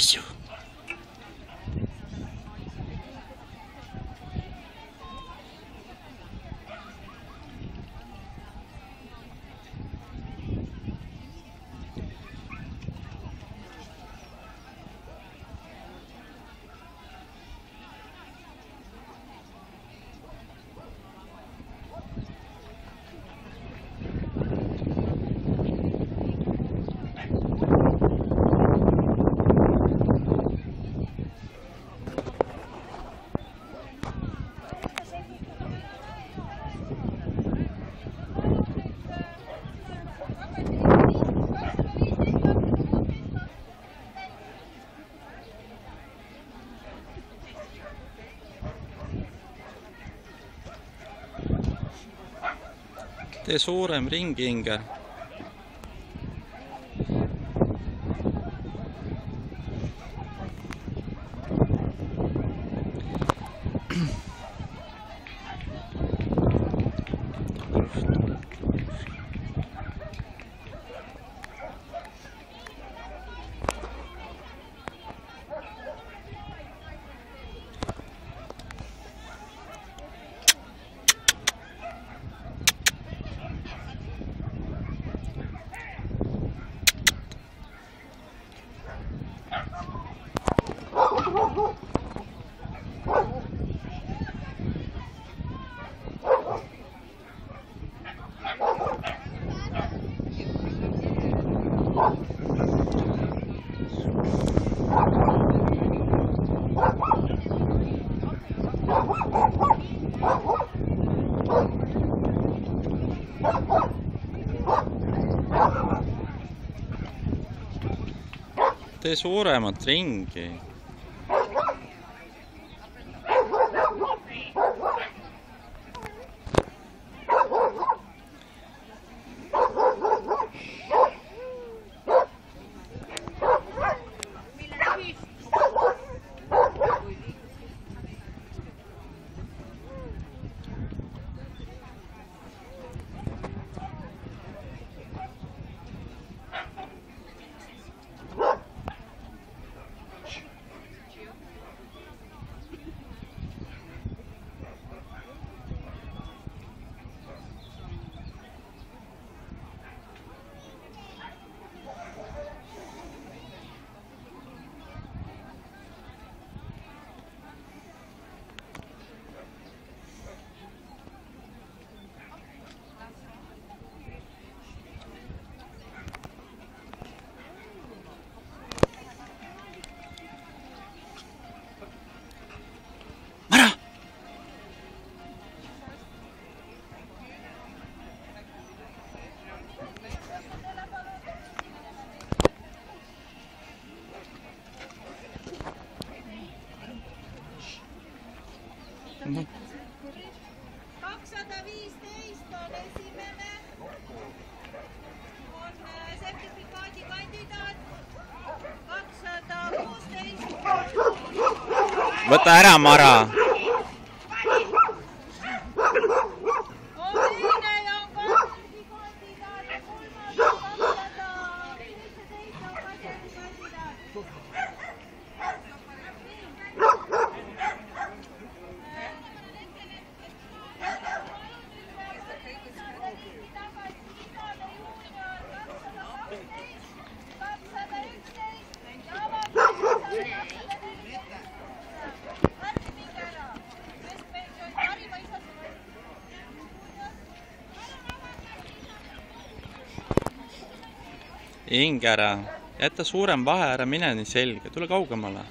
записью. Tee suurem ring tee suuremat ringi. बता रहा हमारा। Hing ära, jäta suurem vahe, ära mine nii selge, tule kaugemale.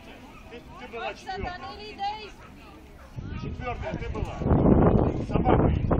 Катя, ты, ты была четвертая. Четвертая ты была. Собака есть.